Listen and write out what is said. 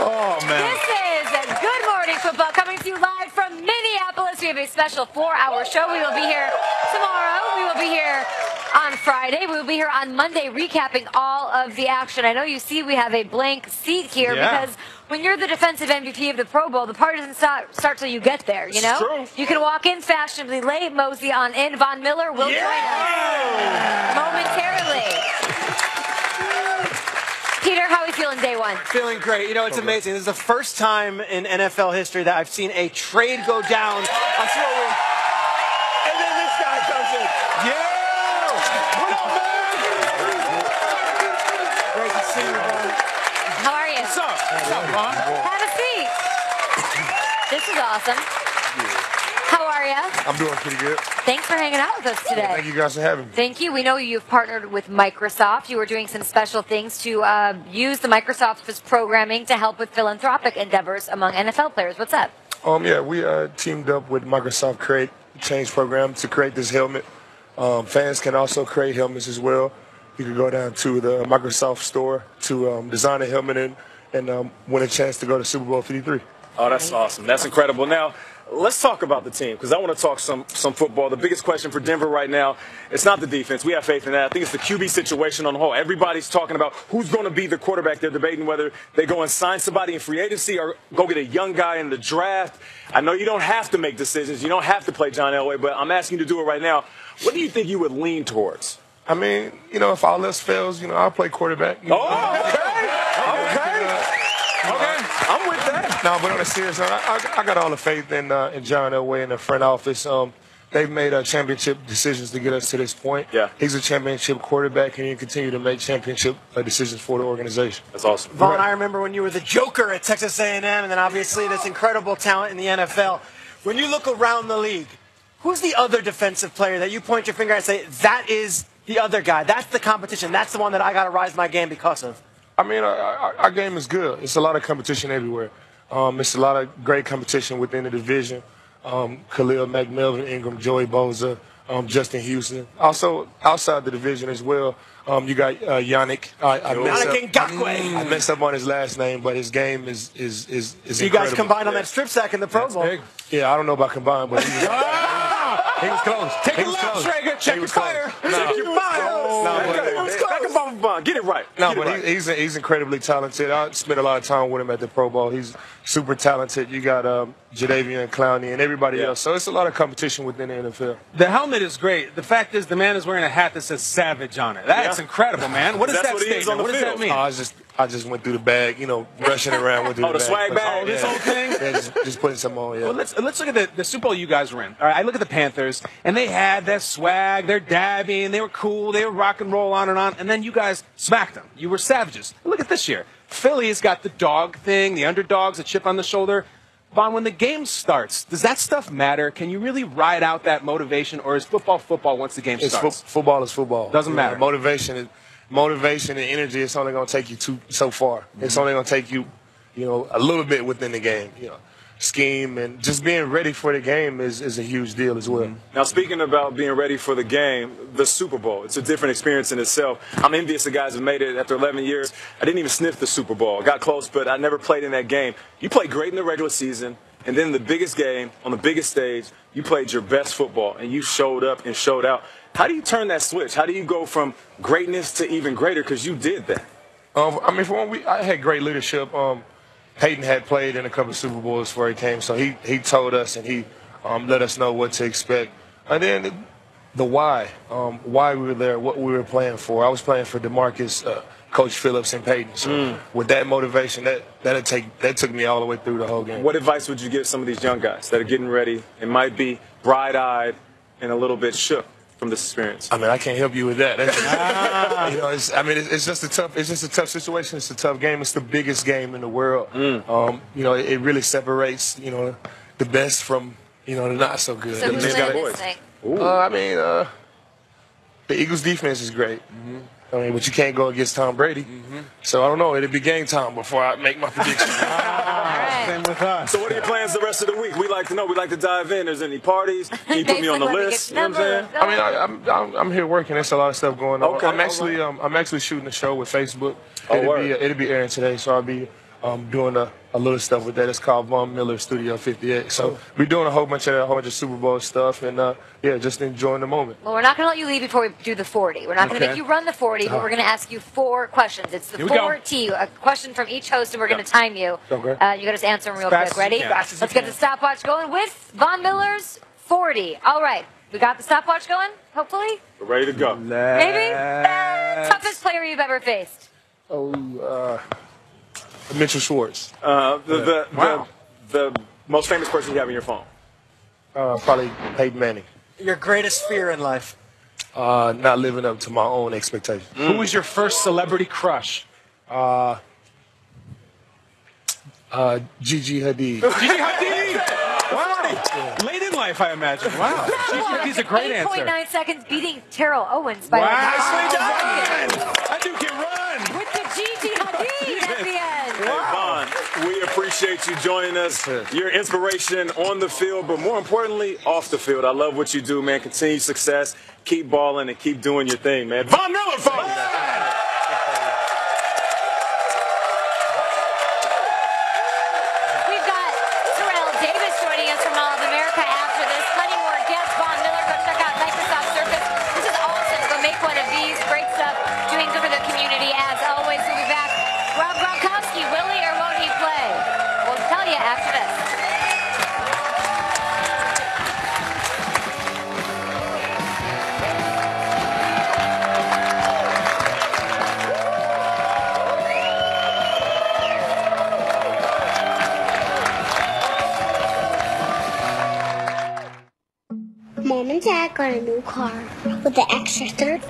oh, man. This is Good Morning Football coming to you live from Minneapolis. We have a special four hour show. We will be here tomorrow. We will be here on Friday. We will be here on Monday recapping all of the action. I know you see we have a blank seat here Yeah. because when you're the defensive MVP of the Pro Bowl, the party doesn't start, start till you get there, you know? You can walk in fashionably late, mosey on in. Von Miller will join us feeling day one? Feeling great. You know, it's amazing. This is the first time in NFL history that I've seen a trade go down on Super Bowl. And then this guy comes in. Yeah! What up, man? Great to see you, man. How are you? What's up? What's up, Von? Have a seat. This is awesome. How are you? I'm doing pretty good. Thanks for hanging out with us today. Thank you guys for having me. Thank you. We know you've partnered with Microsoft. You were doing some special things to uh, use the Microsoft's programming to help with philanthropic endeavors among NFL players. What's up? Um, yeah, we uh, teamed up with Microsoft Create Change Program to create this helmet. Um, fans can also create helmets as well. You can go down to the Microsoft store to um, design a helmet and, and um, win a chance to go to Super Bowl 53. Oh, that's awesome. That's incredible. Now, let's talk about the team because I want to talk some some football. The biggest question for Denver right now, it's not the defense. We have faith in that. I think it's the QB situation on the whole. Everybody's talking about who's going to be the quarterback. They're debating whether they go and sign somebody in free agency or go get a young guy in the draft. I know you don't have to make decisions. You don't have to play John Elway, but I'm asking you to do it right now. What do you think you would lean towards? I mean, you know, if all else fails, you know, I'll play quarterback. You know, Oh, okay. Okay. Okay. I'm with that. No, but on a serious note, I, I, I got all the faith in uh, in John Elway and the front office. Um, they've made uh, championship decisions to get us to this point. Yeah. he's a championship quarterback, and he continue to make championship uh, decisions for the organization. That's awesome. Von, I remember when you were the Joker at Texas A&M, and then obviously this incredible talent in the NFL. When you look around the league, who's the other defensive player that you point your finger at and say that is the other guy? That's the competition. That's the one that I got to rise my game because of. I mean, our, our, our game is good. It's a lot of competition everywhere. Um, it's a lot of great competition within the division. Um, Khalil Mack, Melvin Ingram, Joey Bosa, um, Justin Houston. Also outside the division as well, um, you got uh, Yannick. I, I, messed Yannick up, I messed up on his last name, but his game is is is, is You guys incredible. combined on that strip sack in the Pro Bowl. Yeah, I don't know about combined, but he was, he was close. Take he a was left, close. Traeger. Check your was fire. No. Check your fire. No, but- Back up off of Bond. Get it right. No, Get but right. he, he's he's incredibly talented. I spent a lot of time with him at the Pro Bowl. He's super talented. You got um, Jadeveon Clowney and everybody Yeah. else. So it's a lot of competition within the NFL. The helmet is great. The fact is, the man is wearing a hat that says "Savage" on it. That's Yeah. incredible, man. What does That's that what he is statement? on the What does that field. mean? Oh, I just went through the bag, you know, rushing around. Went through Oh, the, the swag bag, Oh, this yeah. whole thing? Yeah, just, just putting some on. Yeah. Well, let's let's look at the, the Super Bowl you guys were in. All right, I look at the Panthers, and they had their swag, their dabbing, they were cool, they were rock and roll on and on, and then you guys smacked them. You were savages. Look at this year. Philly's got the dog thing, the underdogs, a chip on the shoulder. Von, when the game starts, does that stuff matter? Can you really ride out that motivation, or is football football once the game It's fo- starts? football is football. Doesn't know, matter. motivation is motivation and energy. It's only going to take you too so far. It's Mm-hmm. only going to take you, you know, a little bit within the game. You know, scheme and just being ready for the game is, is a huge deal as well. Now, speaking about being ready for the game, the Super Bowl, it's a different experience in itself. I'm envious of guys who made it after 11 years. I didn't even sniff the Super Bowl. Got close, but I never played in that game. You played great in the regular season, and then the biggest game, on the biggest stage, you played your best football, and you showed up and showed out. How do you turn that switch? How do you go from greatness to even greater? Because you did that. Um, I mean, for one, we I had great leadership. Um, Peyton had played in a couple of Super Bowls before he came, so he he told us and he um, let us know what to expect. And then the why, um, why we were there, what we were playing for. I was playing for Demarcus, uh, Coach Phillips, and Peyton. So with that motivation, that that take that took me all the way through the whole game. What advice would you give some of these young guys that are getting ready and might be bright-eyed and a little bit shook from this experience? I mean, I can't help you with that. You know, it's, I mean, it's, it's just a tough. It's just a tough situation. It's a tough game. It's the biggest game in the world. Um, you know, it, it really separates. You know, the best from you know the not so good. So who's He's got winning a voice. Uh, I mean, uh, the Eagles' defense is great. I mean, but you can't go against Tom Brady. So I don't know. It'll be game time before I make my prediction. All right. Than with us. So what are your plans the rest of the week? We like to know. We like to dive in. There's any parties? Can you put me on the Basically, let me list? You know what I'm saying? I mean, I, I'm, I'm I'm here working. There's a lot of stuff going on. Okay, I'm actually all um, I'm actually shooting a show with Facebook. Oh, it'll word. be it'll be airing today, so I'll be um, doing a, a little stuff with that. It's called Von Miller Studio 58. So we're doing a whole bunch of a whole bunch of Super Bowl stuff, and uh, yeah, just enjoying the moment. Well, we're not going to let you leave before we do the 40. We're not going to Okay. make you run the 40, but we're going to ask you four questions. It's the Here we go. 40, a question from each host, and we're going to time you. Okay. Uh, you got to answer them real quick. Ready? can. Fast as you Let's get can. the stopwatch going with Von Miller's 40. All right. We got the stopwatch going, hopefully? We're ready to go. Maybe? Let's- Toughest player you've ever faced? Oh, uh, Mitchell Schwartz, Uh, the, the, Wow. the, the most famous person you have in your phone. uh, probably Peyton Manning. Your greatest fear in life. Uh, not living up to my own expectations. Who was your first celebrity crush? Uh, Gigi Hadid. Gigi Hadid. Wow. Late in life, I imagine. Wow. Gigi Hadid's a great answer. 8.9 seconds beating Terrell Owens by Wow. like That dude can run. with the Gigi Hadid at the end. Hey, Von, we appreciate you joining us. Your inspiration on the field, but more importantly, off the field. I love what you do, man. Continue success. Keep balling and keep doing your thing, man. Von Miller, folks! This. Mom and Dad got a new car with the extra third